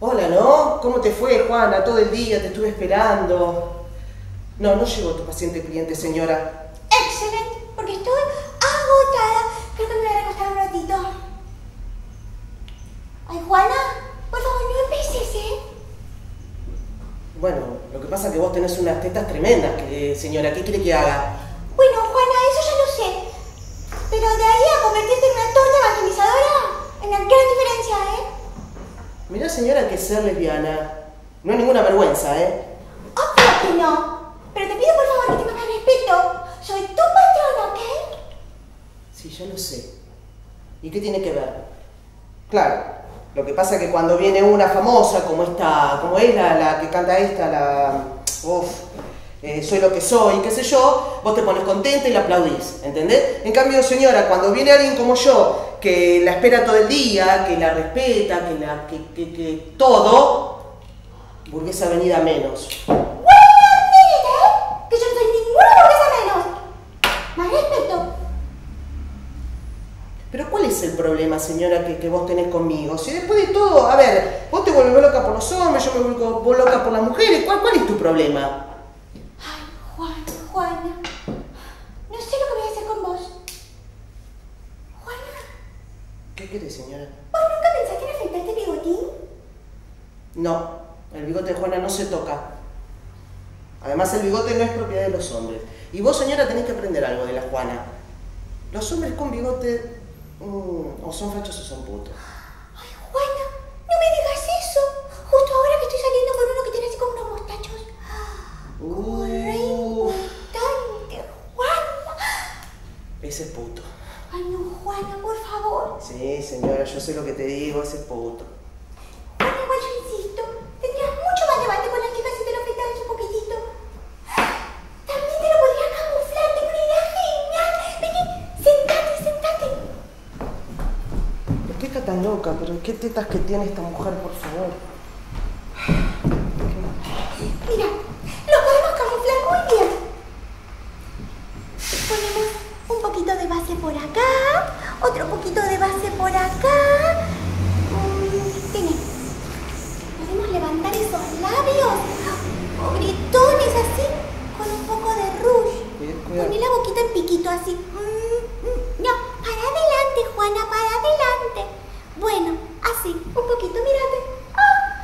Hola, ¿no? ¿Cómo te fue, Juana? Todo el día te estuve esperando. No, no llegó tu paciente cliente, señora. Excelente, porque estoy agotada. Creo que me voy a recostar un ratito. Ay, Juana, por favor, no empieces, ¿eh? Bueno, lo que pasa es que vos tenés unas tetas tremendas, que, señora. ¿Qué quiere que haga? Bueno, Juana, eso ya lo sé. Pero de ahí a convertirte en una torta evangelizadora, hay una gran diferencia, ¿eh? Mirá, señora, que ser lesbiana no es ninguna vergüenza, ¿eh? Obvio que no. Pero te pido por favor que tengas respeto. Soy tu patrona, ¿ok? Sí, ya lo sé. ¿Y qué tiene que ver? Claro, lo que pasa es que cuando viene una famosa como esta, como es la, la que canta esta, la... Uf, eh, soy lo que soy, qué sé yo, vos te pones contenta y la aplaudís, ¿entendés? En cambio, señora, cuando viene alguien como yo, que la espera todo el día, que la respeta, que la... que, que, que todo, burguesa venida menos. Mire, que yo no soy ninguna burguesa menos. Más respeto. Pero ¿cuál es el problema, señora, que, que vos tenés conmigo? Si después de todo, a ver, vos te vuelves loca por los hombres, yo me vuelvo loca por las mujeres, ¿cuál, cuál es tu problema? Juana. No sé lo que voy a hacer con vos. Juana, ¿Qué querés, señora? ¿vos nunca pensaste en afeitarte el bigotín? No, el bigote de Juana no se toca. Además, el bigote no es propiedad de los hombres. Y vos, señora, tenés que aprender algo de la Juana. Los hombres con bigote mm, o son fachos o son putos. Ay, Juana, no me digas eso. Justo ahora que estoy saliendo con uno que tiene así como unos mostachos. Como ese es puto. Ay, no, Juana, por favor. Sí, señora, yo sé lo que te digo, ese es puto. Juana, igual yo insisto. Tendrías mucho más debate con las chicas si te lo afeitaras un poquitito. También te lo podrías camuflar. Tengo una idea genial. Vení, sentate, sentate. ¿Por qué está tan loca? ¿Pero qué tetas que tiene esta mujer, por favor? Mira, lo podemos camuflar muy bien. Ponemos un poquito de base por acá, otro poquito de base por acá. Mm, Tiene. Podemos levantar esos labios, pobretones así, con un poco de rouge. Poné la boquita en piquito así. Mm, mm. No, para adelante, Juana, para adelante. Bueno, así, un poquito, mírate. ¡Ah!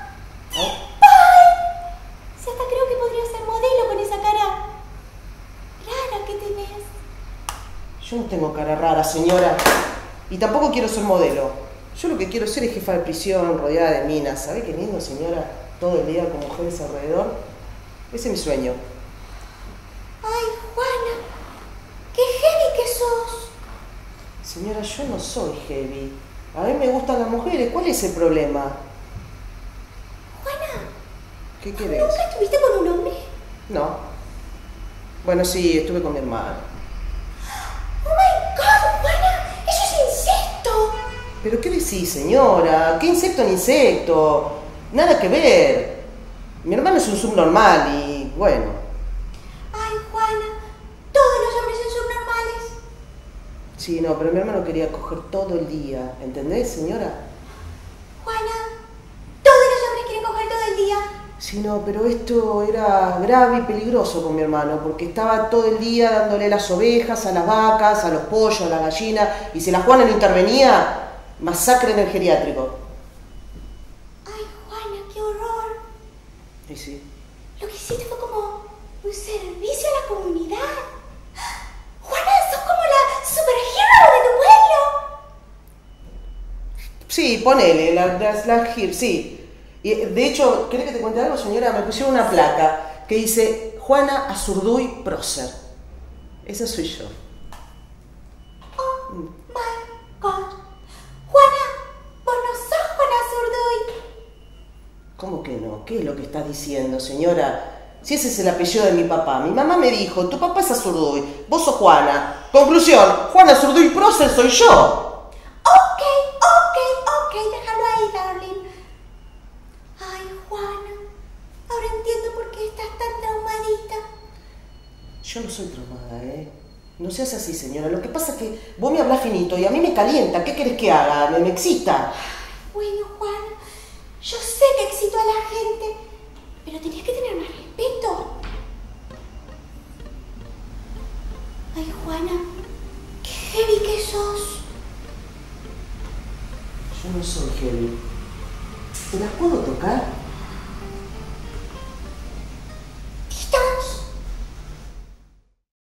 ¡Ay! Si hasta creo que podría ser modelo con esa cara rara que tenés. Yo no tengo cara rara, señora. Y tampoco quiero ser modelo. Yo lo que quiero ser es jefa de prisión, rodeada de minas. ¿Sabe qué lindo, señora? Todo el día con mujeres alrededor. Ese es mi sueño. Ay, Juana, qué heavy que sos. Señora, yo no soy heavy. A mí me gustan las mujeres. ¿Cuál es el problema? Juana, ¿Qué querés? ¿nunca estuviste con un hombre? No. Bueno, sí, estuve con mi hermano. Oh my god, Juana, eso es incesto. ¿Pero qué decís, señora? ¿Qué insecto ni insecto? Nada que ver. Mi hermano es un subnormal y bueno. Ay, Juana, todos los hombres son subnormales. Sí, no, pero mi hermano quería coger todo el día. ¿Entendés, señora? Juana, todos los hombres quieren coger todo el día. Sí, no, pero esto era grave y peligroso con mi hermano, porque estaba todo el día dándole las ovejas, a las vacas, a los pollos, a las gallinas, y si la Juana no intervenía, masacre en el geriátrico. Ay, Juana, qué horror. Y sí. Lo que hiciste fue como un servicio a la comunidad. Juana, sos como la superhero de tu pueblo. Sí, ponele, la, la, la sí. Y, de hecho, ¿querés que te cuente algo, señora? Me pusieron una placa que dice Juana Azurduy Prócer. Esa soy yo. Oh my god. Juana, vos no sos Juana Zurduy. ¿Cómo que no? ¿Qué es lo que estás diciendo, señora? Si ese es el apellido de mi papá. Mi mamá me dijo, tu papá es Azurduy, vos sos Juana. Conclusión, Juana Azurduy Prócer soy yo. Ok, ok, ok, déjalo ahí, darling. Ay, Juana, ahora entiendo por qué estás tan traumadita. Yo no soy traumada, ¿eh? No seas así, señora. Lo que pasa es que vos me hablas finito y a mí me calienta. ¿Qué querés que haga? Me, me excita. Yo sé que excito a la gente, pero tenías que tener más respeto. Ay, Juana, qué heavy que sos. Yo no soy heavy. ¿Te las puedo tocar?